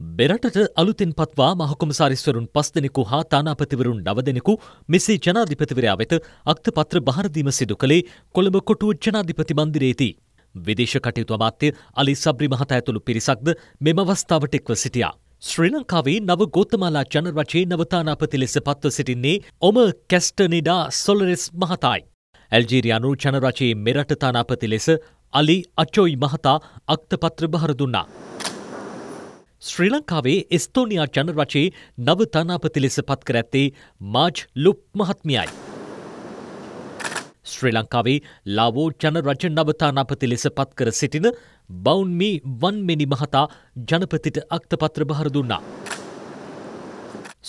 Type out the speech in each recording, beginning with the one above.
බෙරටට අලුතෙන් පත්වා මහකොමසාරිස්වරුන් පස් දෙනෙකු හා තානාපතිවරුන් නව දෙනෙකු මෙසේ ජනාධිපතිවරයා වෙත අක්තපත්‍ර බහරදීම සිදු කළේ කොළඹ කොටුව ජනාධිපති මන්දිරේදී. විදේශ කටයුතු අමාත්‍ය අලි සබ්‍රි මහතා ඇතුළු පිරිසක්ද මෙම අවස්ථාවට එක්ව සිටියා. ශ්‍රී ලංකාවේ නව ගෝතමාලා ජනරචයේ නවතානාපති ලෙස පත්ව සිටින්නේ ඔම කැස්ටනිඩා සොලරෙස් මහතායි. ඇල්ජීරියානු ජනරචයේ මෙරට තානාපති ලෙස අලි අචෝයි මහතා අක්තපත්‍ර බහර දුන්නා. ශ්‍රී ලංකාවේ එස්තෝනියා ජනරචයේ නව තානාපති ලෙස පත්කර ඇත්තේ මාජ් ලුප් මහත්මියයි. ශ්‍රී ලංකාවේ ලාවෝ ජනරජ නවතානාපති ලෙස පත්කර සිටින බෞන්මී වන්මෙනි මහතා ජනපතිට අක්තපත්‍ර බහර දුන්නා.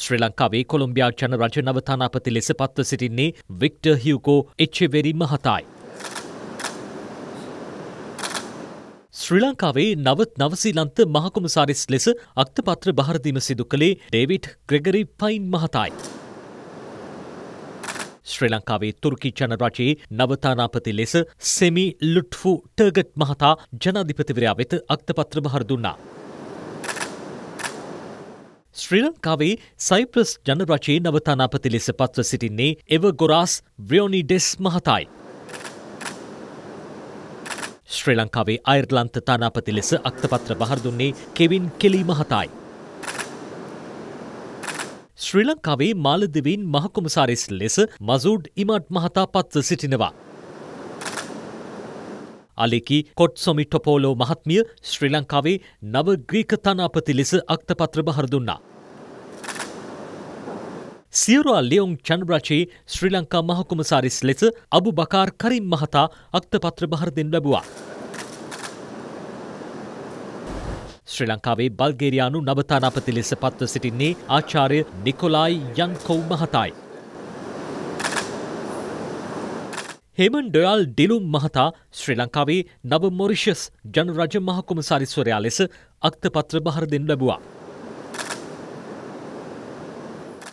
ශ්‍රී ලංකාවේ කොළොම්බියා ජනරජ නවතානාපති ලෙස පත්ව සිටින්නේ වික්ටර් හියුකෝ එච්චෙවෙරි මහතායි. ශ්‍රී ලංකාවේ නවත් නවසීලන්ත මහකොමසාරිස් ලෙස අක්තපත්‍ර බහරදීම සිදු කළේ ඩේවිට් ග්‍රෙගරි පයින් මහතායි. ශ්‍රී ලංකාවේ තුර්කි ජනරජයේ නවතානාපති ලෙස සෙමි ලුට්ෆු ටර්ගට් මහතා ජනාධිපතිවරයා වෙත අක්තපත්‍ර බහර දුන්නා. ශ්‍රී ලංකාවේ සයිප්‍රස් ජනරජයේ නවතානාපති ලෙස පත්ව සිටින්නේ එව ගොරාස් ව්‍රියෝනිඩෙස් මහතායි. ශ්‍රී ලංකාවේ අයිර්ලන්ත තානාපති ලෙස අක්තපත්‍ර බහර දුන්නේ කෙවින් කෙලී මහතායි. ශ්‍රී ලංකාවේ මාලදිවීන් මහකොමසාරිස් ලෙස මසූඩ් ඉමට් මහතා පත්ව සිටිනවා. අලිකි කොට්සොමි ටොපෝලෝ මහත්මිය ශ්‍රී ලංකාවේ නව ග්‍රීක තනාපති ලෙස අක්තපත්‍ර බහර දුන්නා. සියරුවා ලියොන් චන්රචයේ ශ්‍රී ලංකා මහකුමසාරිස් ලෙස අබු බකාර් කරිම් මහතා අක්තපත්‍ර බහර දෙන් ලැබුවා. ශ්‍රී ලංකාවේ බල්ගේරයානු නවතානාපති ලෙස පත්ව සිටින්නේ ආචාර්ය නිකොලායි යන්කව් මහතායි. හෙමන් ඩොයල් ඩිලුම් මහතා ශ්‍රී ලංකාවේ නව මොරිෂස් ජනරජ මහකුමසාරිස්වරයා ලෙස අක්තපත්‍ර බහර දෙන් ලැබුවා.